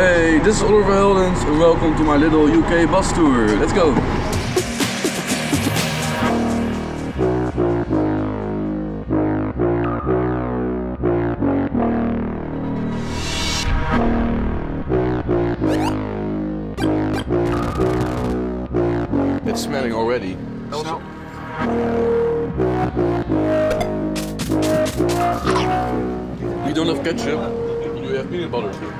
Hey, this is Oliver Heldens and welcome to my little UK bus tour. Let's go! It's smelling already. No. We don't have ketchup, have peanut butter too.